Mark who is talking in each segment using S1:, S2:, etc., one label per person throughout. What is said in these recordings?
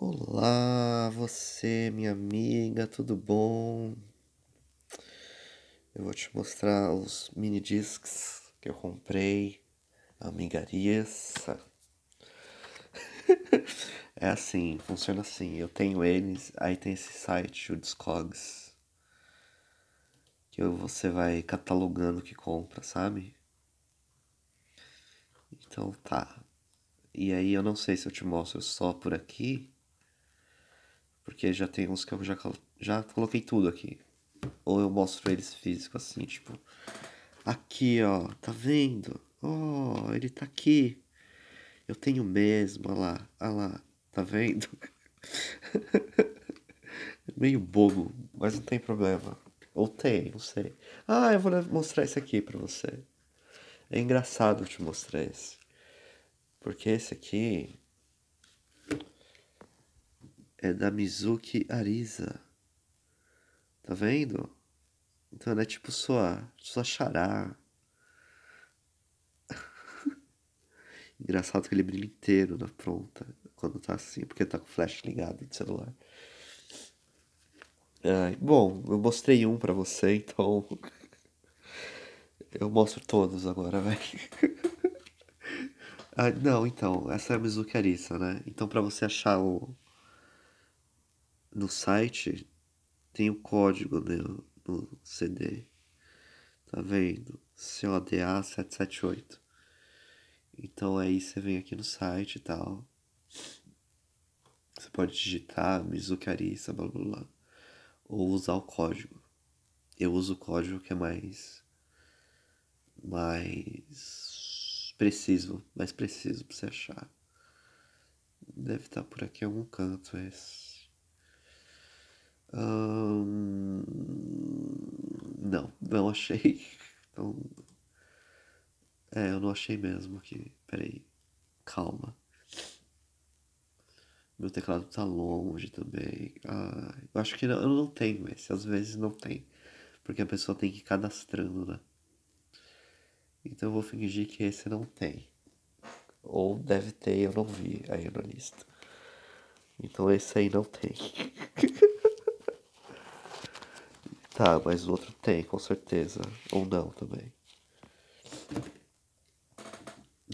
S1: Olá, você, minha amiga, tudo bom? Eu vou te mostrar os mini discs que eu comprei, amigarias. É assim, funciona assim. Eu tenho eles, aí tem esse site, o Discogs, que você vai catalogando o que compra, sabe? Então tá. E aí eu não sei se eu te mostro só por aqui porque já tem uns que eu já, já coloquei tudo aqui. Ou eu mostro eles físico assim, tipo. Aqui, ó, tá vendo? Oh, ele tá aqui. Eu tenho mesmo, olha lá, olha lá, tá vendo? Meio bobo, mas não tem problema. Ou tem, não sei. Ah, eu vou mostrar esse aqui pra você. É engraçado te mostrar esse. Porque esse aqui é da Mizuki Arisa. Tá vendo? Então ela é tipo sua, sua xará. Engraçado que ele brilha inteiro na pronta quando tá assim, porque tá com flash ligado no celular. Ai, bom, eu mostrei um pra você, então. eu mostro todos agora, velho. ah, não, então, essa é a Mizuki Arisa, né? Então, pra você achar o no site tem o código né, no CD. Tá vendo? CODA 778. Então aí você vem aqui no site e tal. Você pode digitar Mizuki Arisa, blá blá blá. Ou usar o código. Eu uso o código que é mais. mais. preciso. Mais preciso pra você achar. Deve estar por aqui em algum canto esse. Não, não achei. Então, é, eu não achei mesmo aqui. Peraí, calma. Meu teclado tá longe também. Ah, eu acho que não, eu não tenho esse. Às vezes não tem. Porque a pessoa tem que ir cadastrando, né? Então eu vou fingir que esse não tem. Ou deve ter, eu não vi aí na lista. Então esse aí não tem. Tá, mas o outro tem, com certeza. Ou não também.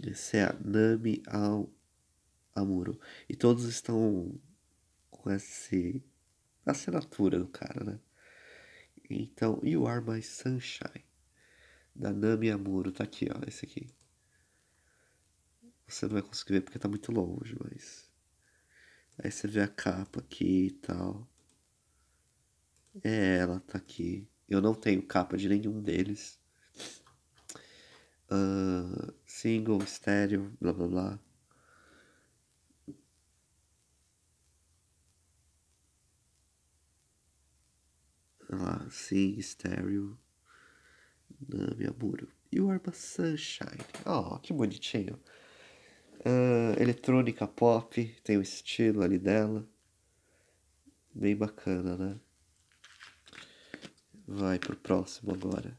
S1: Esse é a Nami ao Amuro. E todos estão com esse assinatura do cara, né? Então, You Are My Sunshine, da Nami Amuro. Tá aqui, ó, esse aqui. Você não vai conseguir ver porque tá muito longe, mas... Aí você vê a capa aqui e tal. É, ela tá aqui. Eu não tenho capa de nenhum deles. Uh, single, estéreo, blá blá blá. Lá, sim, estéreo. Meu amor. You are my sunshine. Oh, que bonitinho. Uh, eletrônica pop, tem o estilo ali dela. Bem bacana, né? Vai pro próximo agora.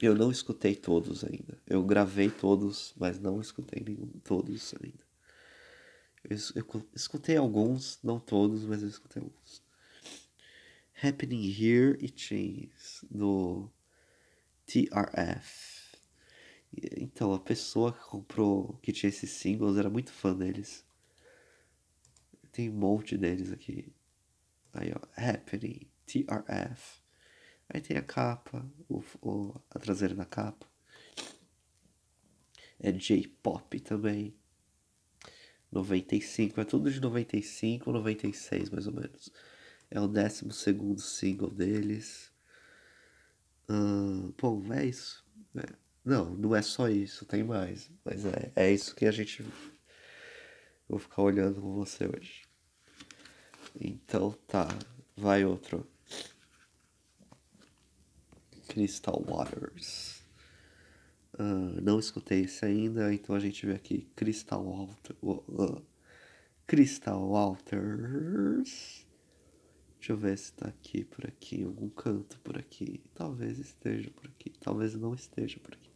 S1: Eu não escutei todos ainda. Eu gravei todos, mas não escutei nenhum, todos ainda. Eu, escutei alguns, não todos, mas eu escutei alguns. Happening Here e Chains, do TRF. Então, a pessoa que comprou, que tinha esses singles, era muito fã deles. Tem um monte deles aqui. Aí, ó, Happening, TRF. Aí tem a capa, o, o, a traseira da capa. É J-pop também. 95, é tudo de 95, 96 mais ou menos. É o 12 single deles. Uh, bom, é isso. É. Não, não é só isso, tem mais. Mas é, é isso que a gente. Vou ficar olhando com você hoje. Então tá, vai outro. Crystal Waters. Uh, não escutei esse ainda, então a gente vê aqui Crystal Walter, uh, Crystal Walters. Deixa eu ver se tá aqui por aqui, em algum canto por aqui. Talvez esteja por aqui, talvez não esteja por aqui.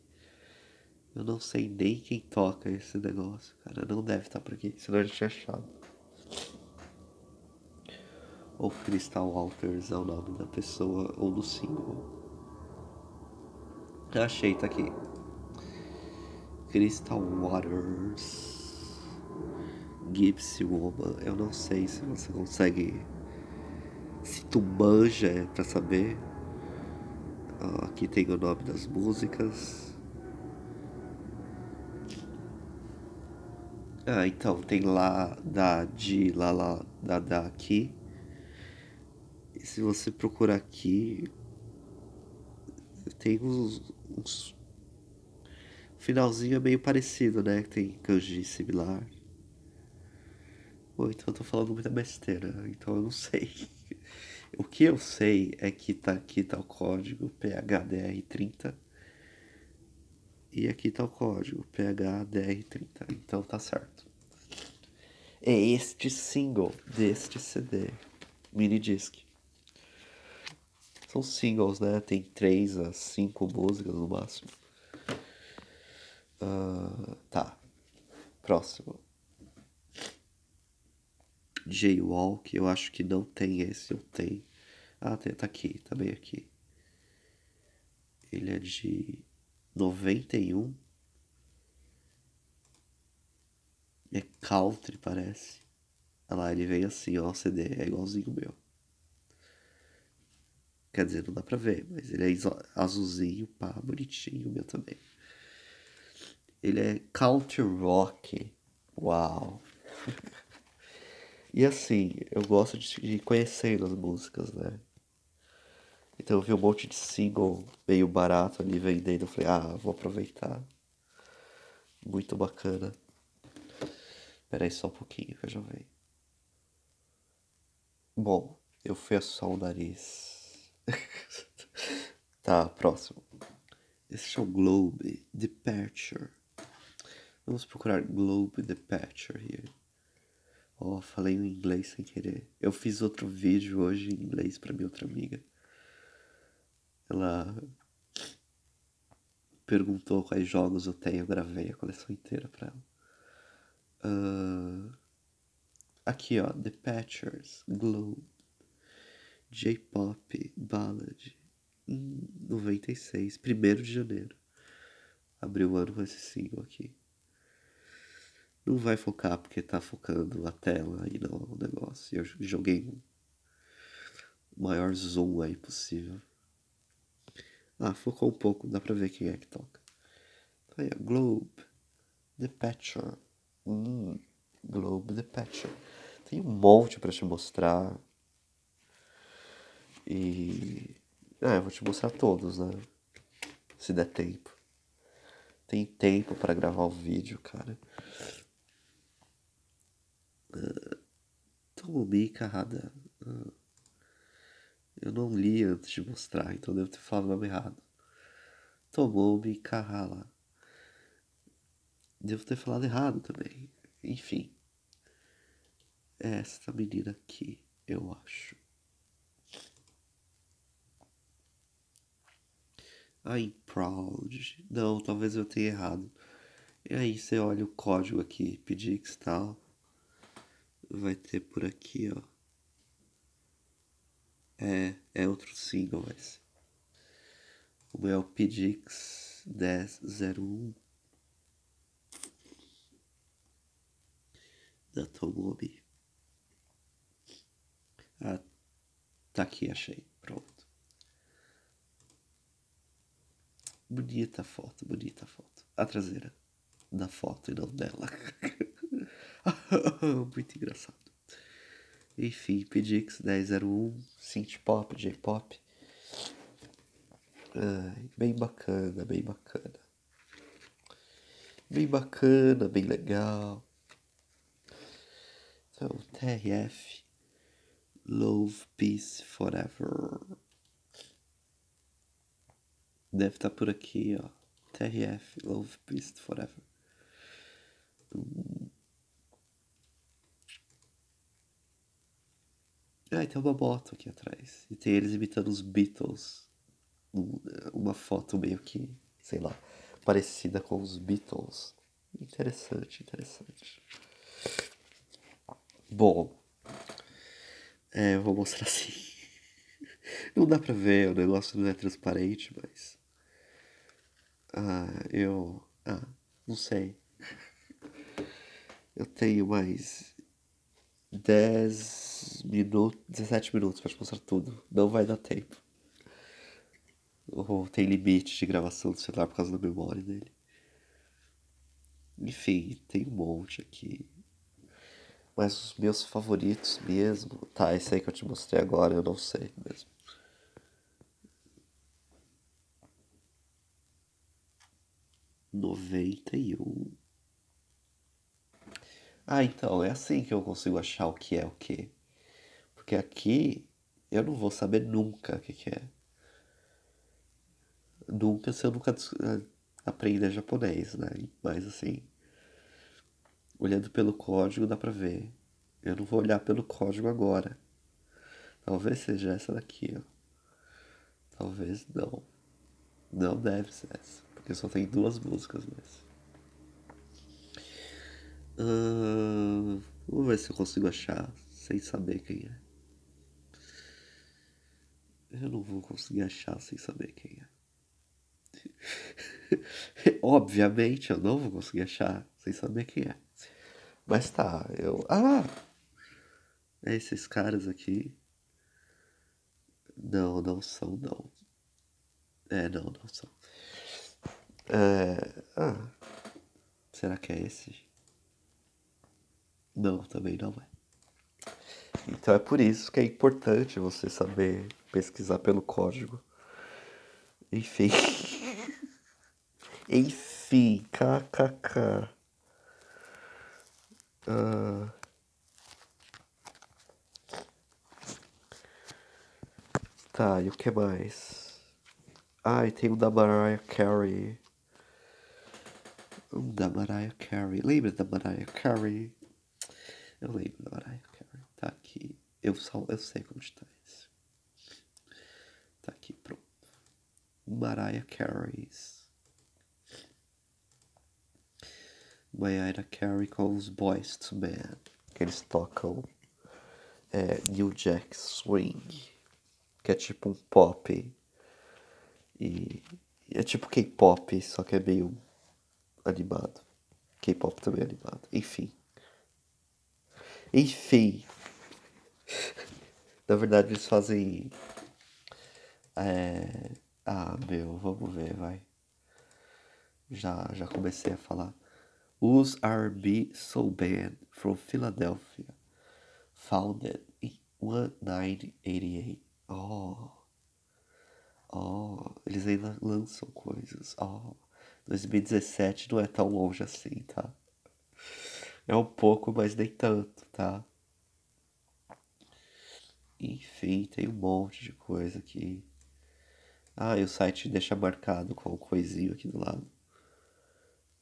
S1: Eu não sei nem quem toca esse negócio, cara. Não deve estar por aqui, senão a gente tinha achado. Ou Crystal Walters é o nome da pessoa ou do símbolo. Achei, tá aqui. Crystal Waters. Gypsy Woman. Eu não sei se você consegue. Se tu manja é pra saber. aqui tem o nome das músicas. Ah, então tem lá da de lá lá da da aqui. Se você procurar aqui, tem uns, uns finalzinho é meio parecido, né? Tem kanji similar. Bom, então eu tô falando muita besteira, então eu não sei. O que eu sei é que tá aqui tá o código PHDR30 e aqui tá o código PHDR30, então tá certo. É este single deste CD, mini disc. São singles, né? Tem três a cinco músicas no máximo. Uh, tá. Próximo. Jaywalk, eu acho que não tem esse, eu tenho. Ah, tem, tá aqui, tá bem aqui. Ele é de 91. É country, parece. Olha lá, ele vem assim, ó, o CD, é igualzinho o meu. Quer dizer, não dá pra ver, mas ele é azulzinho, pá, bonitinho, meu também. Ele é country rock. Uau! e assim, eu gosto de, de conhecer as músicas, né? Então eu vi um monte de single meio barato ali vendendo. Eu falei, ah, vou aproveitar. Muito bacana. Espera aí só um pouquinho que eu já venho. Bom, eu fecho o nariz. tá, próximo. Esse é o Globe Departure. Vamos procurar Globe Departure here. Ó, oh, falei em inglês sem querer. Eu fiz outro vídeo hoje em inglês para minha outra amiga. Ela perguntou quais jogos eu tenho. Eu gravei a coleção inteira pra ela. Uh, aqui, ó. Departures, Globe. J-Pop Ballad em 96, 1 de janeiro. Abriu o ano com esse single aqui. Não vai focar porque tá focando a tela e não o negócio. Eu joguei o maior zoom aí possível. Ah, focou um pouco, dá pra ver quem é que toca. Aí, Globe, The Patcher. Hum, Globe, The Patcher. Tem um monte para te mostrar. E. Ah, eu vou te mostrar todos, né? Se der tempo. Tem tempo para gravar o vídeo, cara. Uh, Tomomi Carrada. Eu não li antes de mostrar, então devo ter falado o nome errado. Tomomi Carrala. Devo ter falado errado também. Enfim. É essa menina aqui, eu acho. I'm proud. Não, talvez eu tenha errado. E aí você olha o código aqui, PDX tal. Vai ter por aqui, ó. É, é outro single esse. O meu é o PDX 1001 da Tomomi. Ah, tá aqui, achei. Pronto. Bonita foto, bonita foto. A traseira da foto e não dela. Muito engraçado. Enfim, PDX 1001, synth pop, J-pop. Bem bacana, bem bacana. Bem bacana, bem legal. Então, TRF, Love, Peace, Forever. Deve estar tá por aqui, ó. TRF, Love, Peace, Forever. Hum. Ah, e tem uma moto aqui atrás. E tem eles imitando os Beatles. Uma foto meio que, sei lá, parecida com os Beatles. Interessante, interessante. Bom, é, eu vou mostrar assim. Não dá pra ver, o negócio não é transparente, mas. Ah, eu. Ah, não sei. Eu tenho mais 10 minutos, 17 minutos pra te mostrar tudo. Não vai dar tempo. Ou tem limite de gravação do celular por causa da memória dele. Enfim, tem um monte aqui. Mas os meus favoritos mesmo. Tá, esse aí que eu te mostrei agora eu não sei mesmo. Noventa e um. Ah, então, é assim que eu consigo achar o que é o que. Porque aqui eu não vou saber nunca o que, que é. Nunca se eu nunca aprender japonês, né? Mas assim, olhando pelo código dá pra ver. Eu não vou olhar pelo código agora. Talvez seja essa daqui, ó. Talvez não. Não deve ser essa. Porque só tem duas músicas nessa. Uh, vamos ver se eu consigo achar sem saber quem é. Eu não vou conseguir achar sem saber quem é. Obviamente eu não vou conseguir achar sem saber quem é. Mas tá, eu. Ah! É esses caras aqui. Não, não são, não. É, não, não são. É... Ah. Será que é esse? Não, também não é. Então é por isso que é importante você saber pesquisar pelo código. Enfim. Enfim, kkk. Uh... Tá, e o que mais? Ah, tem o da Mariah Carey. Da Mariah Carey. Lembra da Mariah Carey? Eu lembro da Mariah Carey. Tá aqui. Eu, só, eu sei como está isso. Tá aqui, pronto. Mariah Carey's. Mariah Carey com os Boys to Men. Que eles tocam é, New Jack Swing. Que é tipo um pop. E é tipo K-pop, só que é meio animado. K-pop também é animado. Enfim. Enfim. Na verdade, eles fazem. É... Ah, meu, vamos ver, vai. Já, já comecei a falar. Os R&B Soul Band from Philadelphia, founded in 1988. Oh, oh, eles ainda lançam coisas. Oh, 2017 não é tão longe assim, tá? É um pouco, mas nem tanto, tá? Enfim, tem um monte de coisa aqui. Ah, e o site deixa marcado com o coisinho aqui do lado.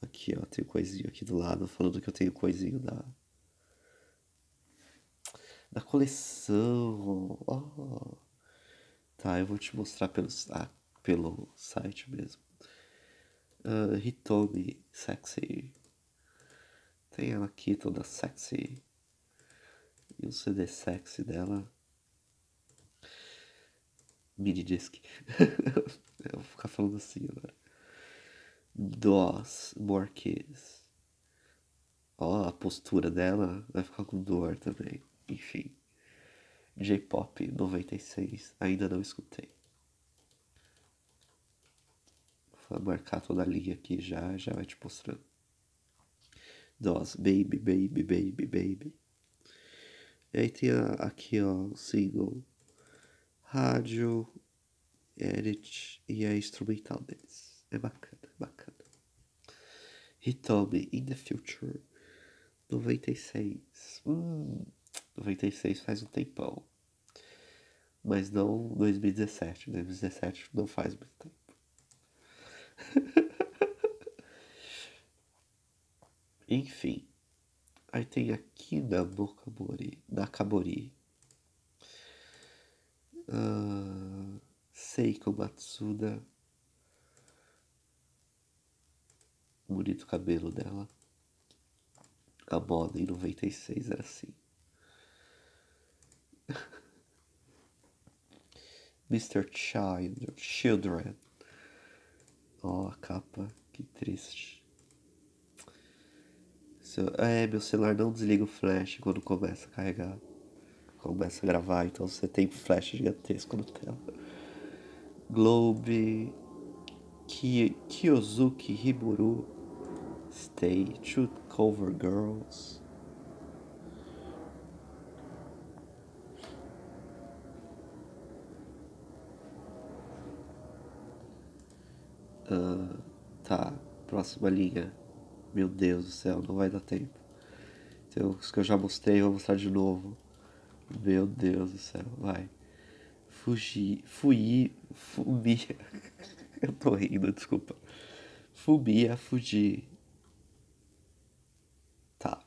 S1: Aqui, ó, tem o coisinho aqui do lado, falando que eu tenho coisinho da. Da coleção. Oh. Tá, eu vou te mostrar pelo, ah, pelo site mesmo. Uh, Hitomi Sexy. Tem ela aqui toda sexy. E o CD sexy dela mini disc. Eu vou ficar falando assim agora. Dos, more kiss. Ó, a postura dela vai ficar com dor também. Enfim. J-Pop 96. Ainda não escutei. Vou marcar toda a linha aqui já, já vai te mostrando. Dos, baby, baby, baby, baby. E aí tem a, aqui, ó, single rádio, edit e a instrumental deles. É bacana, bacana. Hitomi in the Future 96. Hum, 96 faz um tempão. Mas não 2017. 2017 não faz muito tempo. Enfim. Aí tem aqui na Nakamori. Nakamori uh, Seiko Matsuda, Bonito cabelo dela. A moda em 96 era assim. Mr. Child, Children. Ó, oh, a capa, que triste. Seu, é, meu celular não desliga o flash quando começa a carregar. Começa a gravar, então você tem flash gigantesco no tela. Globe, Ki, Kiyozuki Hiburu, Stay, Truth Cover Girls. Uh, tá, próxima linha. Meu Deus do céu, não vai dar tempo. Então, os que eu já mostrei, vou mostrar de novo. Meu Deus do céu, vai. Fugi, fui, fumia. Eu tô rindo, desculpa. Fumia, fugi. Tá.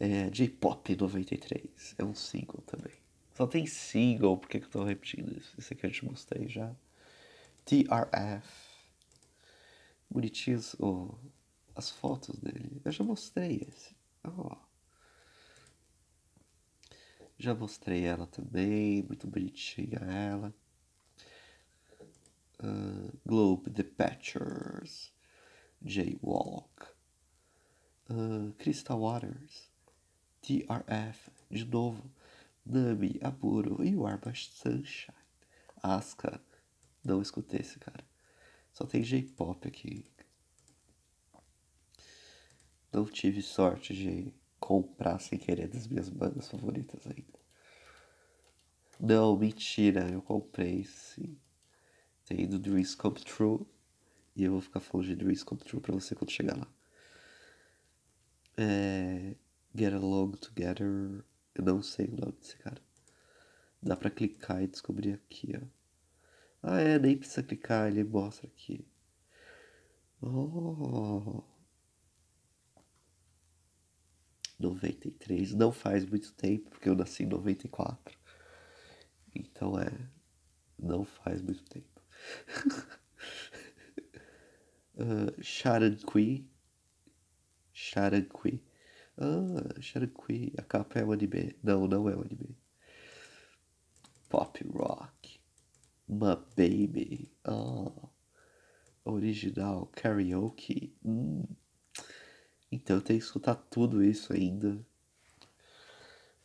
S1: É, J-Pop 93. É um single também. Só tem single, por que, que eu tô repetindo isso? Esse aqui eu te mostrei já. TRF. Bonitinhos oh, as fotos dele. Eu já mostrei esse. Oh. Já mostrei ela também, muito bonitinha ela. Uh, Globe, The Patchers, Jaywalk, uh, Crystal Waters, TRF, de novo, Nami, Aburo e Arma Sunshine. Asuka, não escutei esse cara. Só tem J-pop aqui. Não tive sorte de comprar sem querer das minhas bandas favoritas ainda. Não, mentira, eu comprei sim. Tem do Dreams Come True. E eu vou ficar falando de Dreams Come True pra você quando chegar lá. É... Get Along Together. Eu não sei o nome desse cara. Dá pra clicar e descobrir aqui, ó. Ah, é, nem precisa clicar, ele mostra aqui. Oh. 93. Não faz muito tempo, porque eu nasci em 94. Então é. Não faz muito tempo. uh, Sharon Queen. Sharon Queen. Ah, Sharon Queen. A capa é um anime. Não, não é um anime. Pop Rock. My Baby. Oh. Original Karaoke. Hum. Então eu tenho que escutar tudo isso ainda.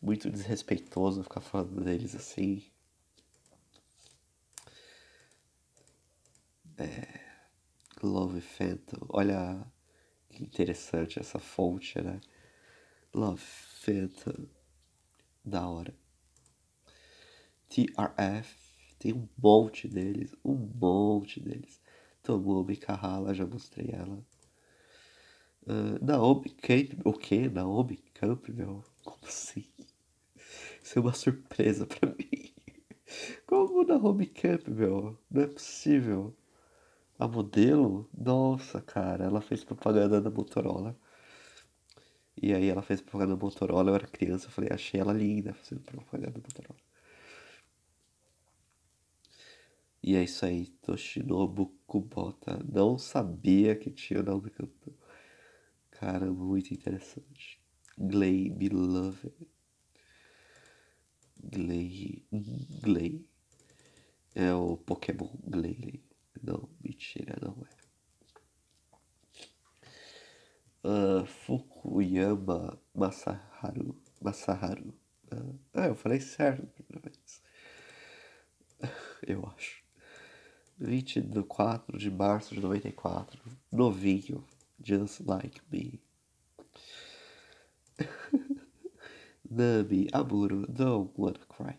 S1: Muito desrespeitoso ficar falando deles assim. É, Love Phantom. Olha que interessante essa fonte, né? Love Phantom. Da hora. TRF. Tem um monte deles. Um monte deles. Tomomi Kahala, já mostrei ela. Uh, Naomi Campbell. O que? Naomi Campbell? Como assim? Isso é uma surpresa pra mim. Como Naomi Campbell? Não é possível. A modelo? Nossa, cara, ela fez propaganda da Motorola. E aí ela fez propaganda da Motorola, eu era criança, eu falei, achei ela linda fazendo propaganda da Motorola. E é isso aí, Toshinobu Kubota. Não sabia que tinha o nome cantor. Cara, muito interessante. Glay Beloved. Glay. Glay. É o Pokémon Glay. Não, mentira, não é. Uh, Fukuyama Masaharu. Masaharu. Uh, ah, eu falei certo. Eu acho. 24 de março de 94. Novinho. Just like me. Nami, Amuro, Don't Wanna Cry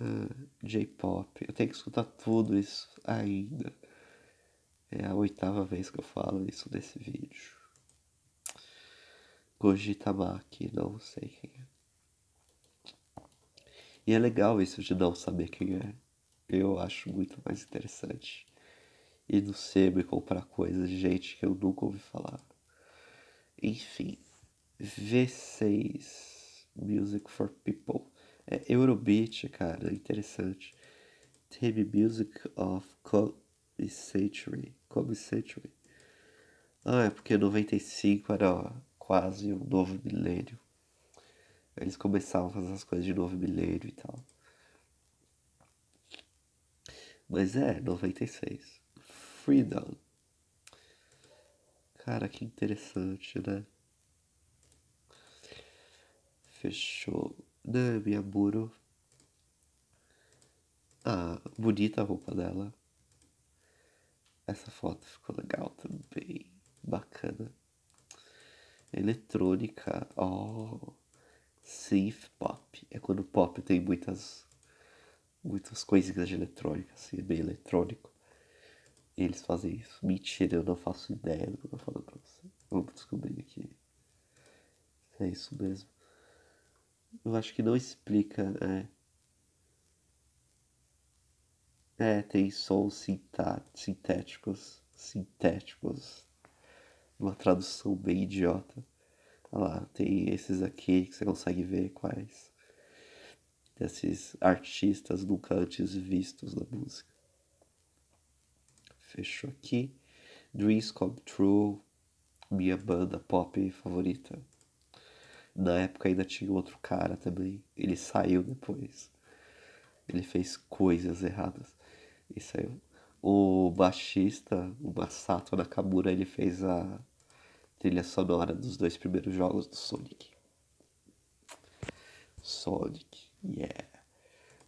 S1: uh, J-pop. Eu tenho que escutar tudo isso ainda. É a oitava vez que eu falo isso nesse vídeo. Koji Tamaki, não sei quem é. E é legal isso de não saber quem é. Eu acho muito mais interessante. E no sebo e comprar coisas de gente que eu nunca ouvi falar. Enfim. V6 Music for People. É Eurobeat, cara, interessante. Theme Music of Commissatory. Commissatory. Ah, é porque 95 era quase um novo milênio. Eles começavam a fazer as coisas de novo milênio e tal. Mas é, 96. Freedom. Cara, que interessante, né? Fechou. Né, Miyamuro. Ah, bonita a roupa dela. Essa foto ficou legal também. Bacana. Eletrônica. Oh. Synth pop. É quando o pop tem muitas muitas coisinhas de eletrônica, assim, bem eletrônico. Eles fazem isso. Mentira, eu não faço ideia do que eu tô falando pra você. Vamos descobrir aqui. É isso mesmo. Eu acho que não explica, é. É, tem sons sintéticos, sintéticos. Uma tradução bem idiota. Olha lá, tem esses aqui que você consegue ver quais. Desses artistas nunca antes vistos na música. Fechou aqui. Dreams Come True, minha banda pop favorita. Na época ainda tinha outro cara também. Ele saiu depois. Ele fez coisas erradas. E saiu. O baixista, o Masato Nakamura, ele fez a trilha sonora dos dois primeiros jogos do Sonic. Sonic, yeah.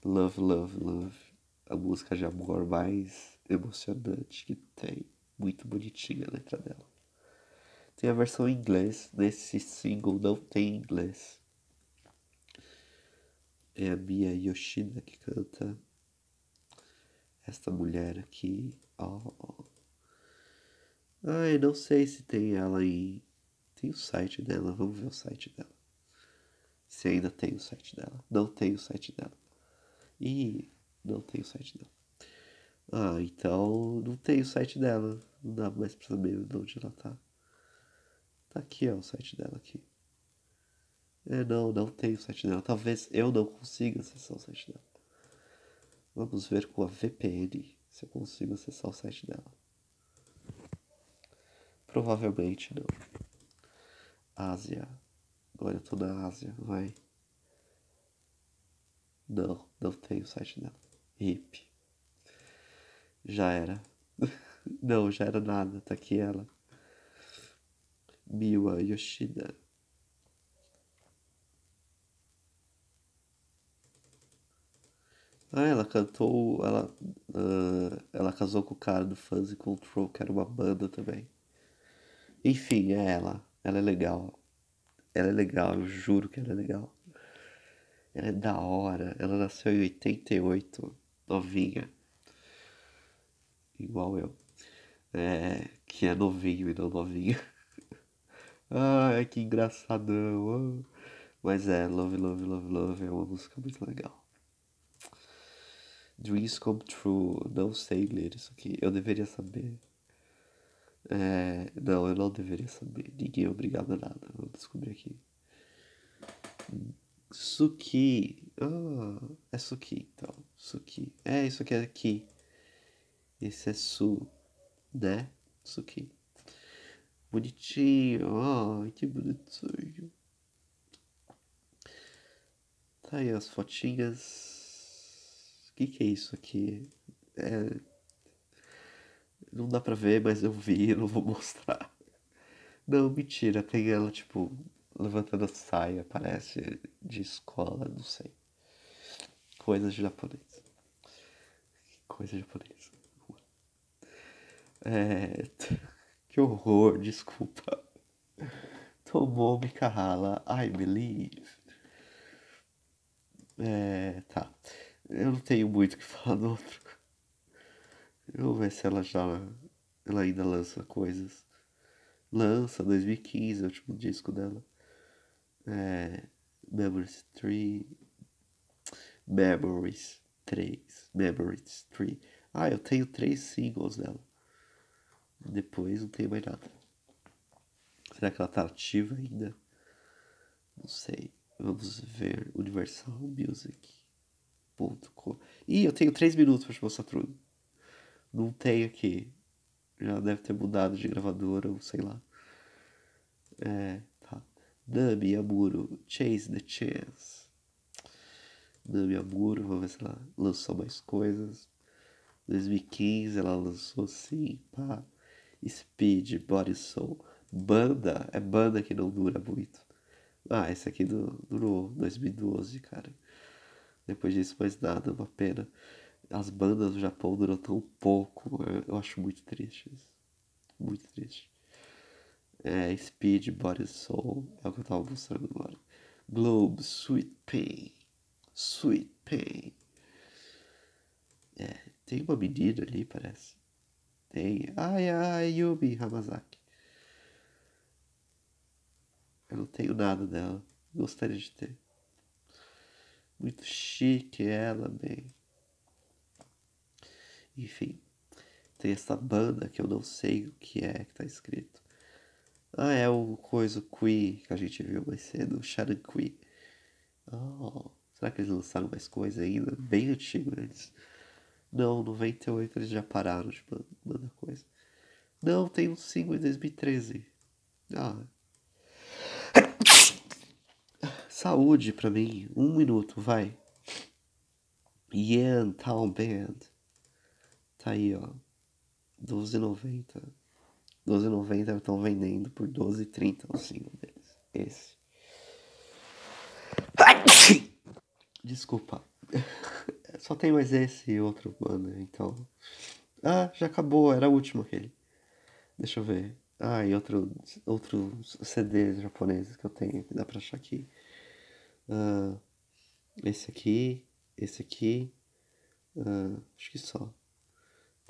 S1: Love, love, love. A música de amor mais emocionante que tem. Muito bonitinha a letra dela. Tem a versão em inglês. Nesse single não tem inglês. É a Mia Yoshida que canta. Esta mulher aqui. Oh. Ai, não sei se tem ela em. Tem o site dela. Vamos ver o site dela. Se ainda tem o site dela. Não tem o site dela. E não tem o site dela. Ah, então não tem o site dela. Não dá mais pra saber de onde ela tá. Tá aqui, ó, o site dela aqui. É, não, não tem o site dela. Talvez eu não consiga acessar o site dela. Vamos ver com a VPN se eu consigo acessar o site dela. Provavelmente não. Ásia. Eu tô na Ásia, vai. Não, não tem o site dela. Hip. Já era. não, já era nada. Tá aqui ela. Miwa Yoshida. Ah, ela cantou. Ela, uh, ela casou com o cara do Fuzzy Control, que era uma banda também. Enfim, é ela. Ela é legal. Ela é legal, eu juro que ela é legal. Ela é da hora. Ela nasceu em 88, novinha. Igual eu. É, que é novinho e não novinha. Ai, que engraçadão. Mas é, Love, Love, Love, Love é uma música muito legal. Dreams Come True. Não sei ler isso aqui. Eu deveria saber. É, não, eu não deveria saber. Ninguém é obrigado a nada. Vou descobrir aqui. Suki. Ah, é Suki, então. Suki. É, isso aqui é aqui. Esse é Su, né? Suki. Bonitinho. Ai, que bonitinho. Tá aí as fotinhas. O que, que é isso aqui? É... Não dá pra ver, mas eu vi, não vou mostrar. Não, mentira, tem ela, tipo, levantando a saia, parece, de escola, não sei. Coisas de japonês. Coisa japonesa. É. Que horror, desculpa. Tomou Mikahala, I believe. É, tá. Eu não tenho muito o que falar do outro. Vamos ver se ela já. Ela ainda lança coisas. Lança 2015, é o último disco dela. É, Memories 3. Memories 3. Memories 3. Ah, eu tenho três singles dela. Depois não tem mais nada. Será que ela tá ativa ainda? Não sei. Vamos ver. Universal Music.com. Ih, eu tenho três minutos pra te mostrar tudo. Não tem aqui. Já deve ter mudado de gravadora, ou sei lá. É, tá. Nami Amuro, Chase the Chance. Nami Amuro, vamos ver se ela lançou mais coisas. 2015 ela lançou sim, pá. Speed, Body Soul. Banda, é banda que não dura muito. Ah, esse aqui durou 2012, cara. Depois disso, mais nada, uma pena. As bandas do Japão duram tão pouco. Eu, acho muito triste isso. Muito triste. É, Speed, Body Soul. É o que eu tava mostrando agora. Globe, Sweet Pain. Sweet Pain. É, tem uma menina ali, parece. Tem. Ai, ai, Yumi Hamazaki. Eu não tenho nada dela. Gostaria de ter. Muito chique ela, bem. Enfim. Tem essa banda que eu não sei o que é que tá escrito. Ah, é o coisa Kui que a gente viu mais cedo, o Shadow Kui. Oh, será que eles lançaram mais coisa ainda? Bem antigo eles. Não, 98 eles já pararam de mandar coisa. Não, tem um single em 2013. Ah. Saúde pra mim. Um minuto, vai. Yan Town Band. Tá aí, ó. 12,90. 12,90 estão vendendo por 12,30 o single deles. Esse. Desculpa. Só tem mais esse e outro, mano. Então. Ah, já acabou. Era o último aquele. Deixa eu ver. Ah, e outro, outros CDs japoneses que eu tenho que dá pra achar aqui. Uh, esse aqui. Esse aqui. Uh, acho que só.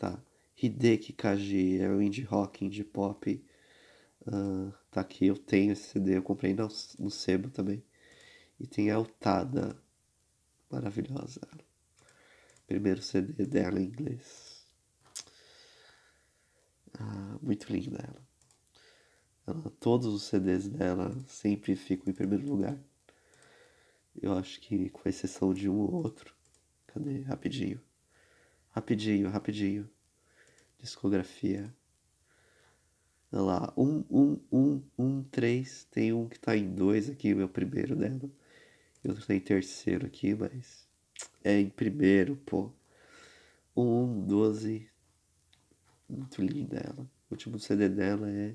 S1: Tá. Hideki Kaji é o indie rock, indie pop. Uh, tá aqui, eu tenho esse CD, eu comprei no, no Sebo também. E tem a Altada, maravilhosa primeiro CD dela em inglês. Ah, muito linda ela. ela. Todos os CDs dela sempre ficam em primeiro lugar. Eu acho que com exceção de um ou outro. Cadê? Rapidinho. Rapidinho, rapidinho. Discografia. Olha lá. Um, um, um, um, três. Tem um que tá em dois aqui, o meu primeiro dela. E outro tá em terceiro aqui, mas é em primeiro, pô. Um, doze. Muito linda ela. O último CD dela é